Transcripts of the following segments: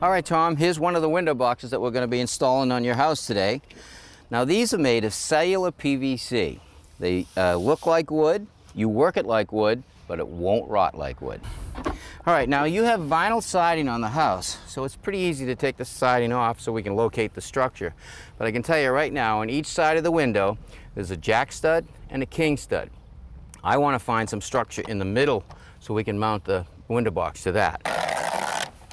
All right, Tom, here's one of the window boxes that we're going to be installing on your house today. Now, these are made of cellular PVC. They uh, look like wood, you work it like wood, but it won't rot like wood. All right, now you have vinyl siding on the house, so it's pretty easy to take the siding off so we can locate the structure. But I can tell you right now, on each side of the window, there's a jack stud and a king stud. I want to find some structure in the middle so we can mount the window box to that.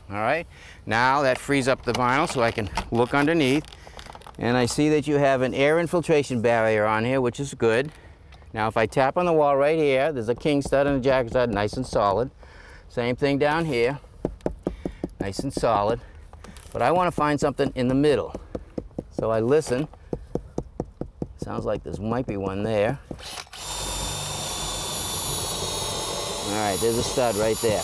All right, now that frees up the vinyl so I can look underneath. And I see that you have an air infiltration barrier on here, which is good. Now if I tap on the wall right here, there's a king stud and a jack stud, nice and solid. Same thing down here, nice and solid. But I want to find something in the middle. So I listen. Sounds like there might be one there. All right, there's a stud right there.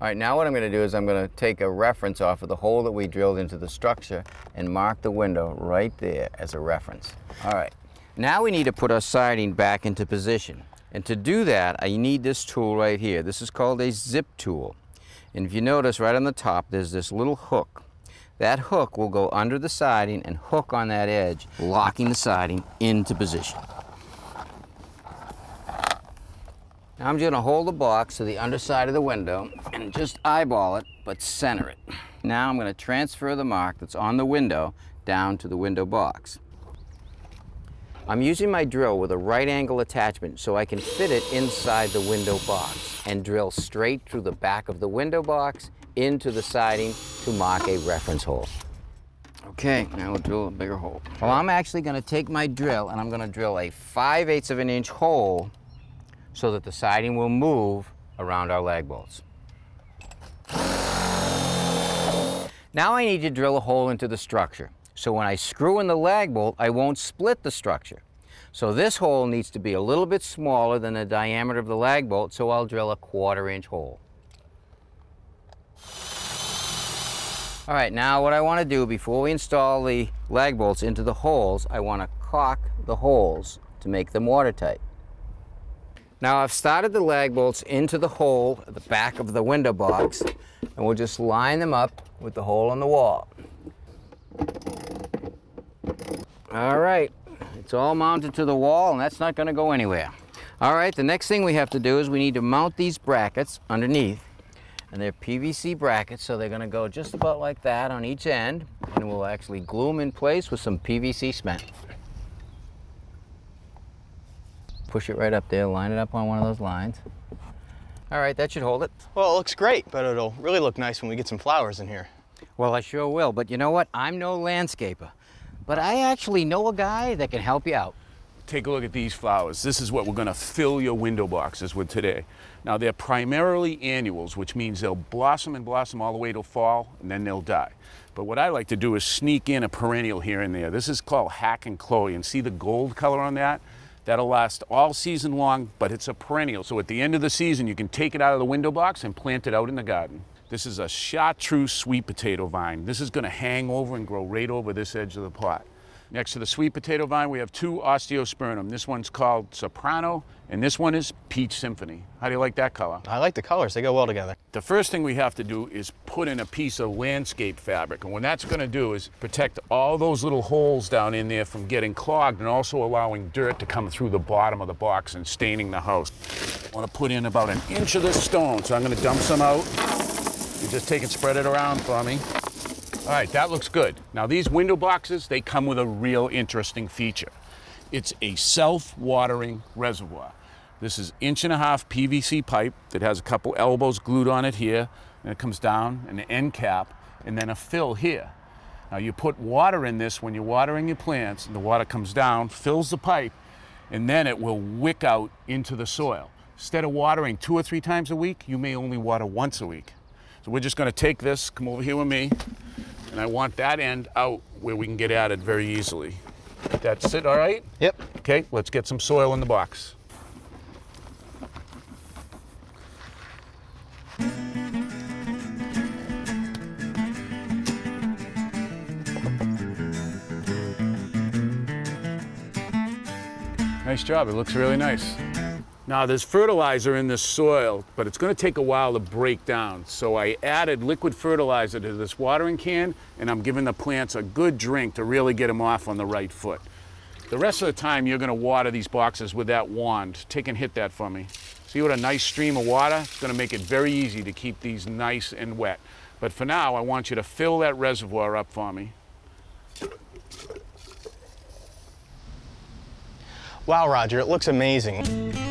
All right, now what I'm going to do is I'm going to take a reference off of the hole that we drilled into the structure and mark the window right there as a reference. All right, now we need to put our siding back into position. And to do that, I need this tool right here. This is called a zip tool. And if you notice right on the top, there's this little hook. That hook will go under the siding and hook on that edge, locking the siding into position. Now I'm just gonna hold the box to the underside of the window and just eyeball it, but center it. Now I'm gonna transfer the mark that's on the window down to the window box. I'm using my drill with a right angle attachment so I can fit it inside the window box and drill straight through the back of the window box into the siding to mark a reference hole. Okay, now we'll drill a bigger hole. Well, I'm actually gonna take my drill and I'm gonna drill a 5 eighths of an inch hole so that the siding will move around our lag bolts. Now I need to drill a hole into the structure. So when I screw in the lag bolt, I won't split the structure. So this hole needs to be a little bit smaller than the diameter of the lag bolt, so I'll drill a quarter inch hole. All right, now what I want to do before we install the lag bolts into the holes, I want to caulk the holes to make them watertight. Now I've started the lag bolts into the hole at the back of the window box, and we'll just line them up with the hole in the wall. All right, it's all mounted to the wall and that's not gonna go anywhere. All right, the next thing we have to do is we need to mount these brackets underneath. And they're PVC brackets, so they're gonna go just about like that on each end, and we'll actually glue them in place with some PVC cement. Push it right up there, line it up on one of those lines. All right, that should hold it. Well, it looks great, but it'll really look nice when we get some flowers in here. Well, I sure will, but you know what? I'm no landscaper. But I actually know a guy that can help you out. Take a look at these flowers. This is what we're going to fill your window boxes with today. Now, they're primarily annuals, which means they'll blossom and blossom all the way till fall, and then they'll die. But what I like to do is sneak in a perennial here and there. This is called Hakonechloa, and see the gold color on that? That'll last all season long, but it's a perennial. So at the end of the season, you can take it out of the window box and plant it out in the garden. This is a chartreuse sweet potato vine. This is gonna hang over and grow right over this edge of the pot. Next to the sweet potato vine, we have two osteospermum. This one's called Soprano, and this one is Peach Symphony. How do you like that color? I like the colors, they go well together. The first thing we have to do is put in a piece of landscape fabric. And what that's gonna do is protect all those little holes down in there from getting clogged and also allowing dirt to come through the bottom of the box and staining the house. I wanna put in about an inch of this stone, so I'm gonna dump some out. You just take and spread it around for me. All right, that looks good. Now these window boxes, they come with a real interesting feature. It's a self-watering reservoir. This is inch and a half PVC pipe that has a couple elbows glued on it here, and it comes down, an end cap, and then a fill here. Now you put water in this when you're watering your plants, and the water comes down, fills the pipe, and then it will wick out into the soil. Instead of watering two or three times a week, you may only water once a week. So we're just gonna take this, come over here with me, and I want that end out where we can get at it very easily. That's it, all right? Yep. Okay, let's get some soil in the box. Nice job, it looks really nice. Now there's fertilizer in this soil, but it's gonna take a while to break down. So I added liquid fertilizer to this watering can and I'm giving the plants a good drink to really get them off on the right foot. The rest of the time you're gonna water these boxes with that wand. Take and hit that for me. See what a nice stream of water? It's gonna make it very easy to keep these nice and wet. But for now, I want you to fill that reservoir up for me. Wow, Roger, it looks amazing.